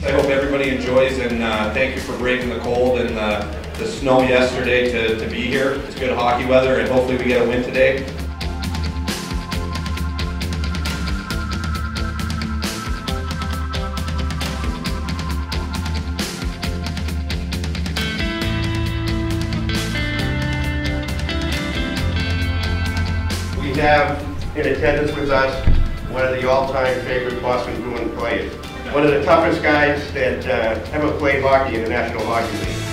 I hope everybody enjoys and uh, thank you for braving the cold and uh, the snow yesterday to, to be here. It's good hockey weather and hopefully we get a win today. We have in attendance with us one of the all-time favorite Boston Bruin players. One of the toughest guys that uh, ever played hockey in the National Hockey League.